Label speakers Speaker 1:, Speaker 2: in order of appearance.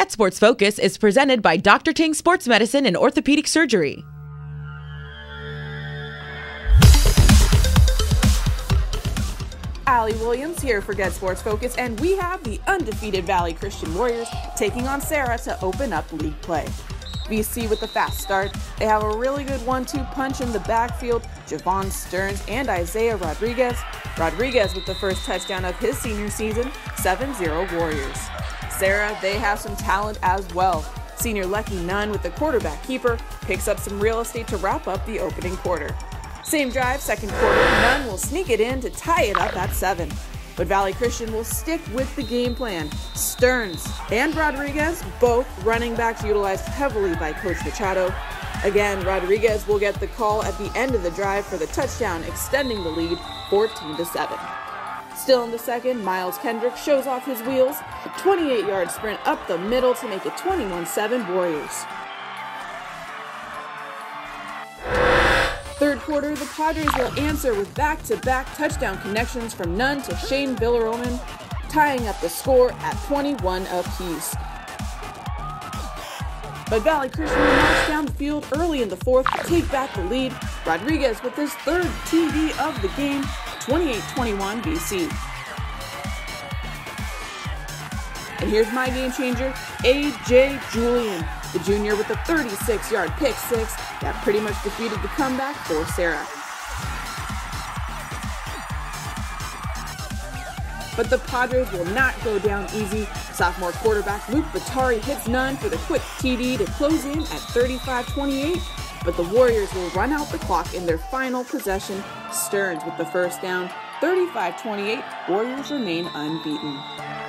Speaker 1: Forget Sports Focus is presented by Dr. Ting Sports Medicine and Orthopedic Surgery.
Speaker 2: Ally Williams here for Get Sports Focus, and we have the undefeated Valley Christian Warriors taking on Serra to open up league play. VC with a fast start. They have a really good one two punch in the backfield. Javon Sturns and Isaiah Rodriguez. Rodriguez with the first touchdown of his senior season, 7 0 Warriors. Serra, they have some talent as well. Senior Lecky Nunn with the quarterback keeper picks up some real estate to wrap up the opening quarter. Same drive, second quarter, Nunn will sneak it in to tie it up at 7. But Valley Christian will stick with the game plan. Sturns and Rodriguez, both running backs utilized heavily by Coach Machado. Again, Rodriguez will get the call at the end of the drive for the touchdown, extending the lead 14 to 7. Still in the second, Miles Kendrick shows off his wheels, a 28 yard sprint up the middle to make it 21 7 Warriors. Third quarter, the Padres will answer with back to back touchdown connections from Nunn to Shane Villaroman, tying up the score at 21 apiece. But will march down the field early in the fourth to take back the lead. Rodriguez with his third TD of the game, 28 21 VC. And here's my game changer, AJ Julian, the junior with a 36 yard pick six that pretty much defeated the comeback for Serra. But the Padres will not go down easy. Sophomore quarterback Luke Batari hits Nunn for the quick TD to close in at 35 28. But the Warriors will run out the clock in their final possession. Sturns with the first down. 35 28, Warriors remain unbeaten.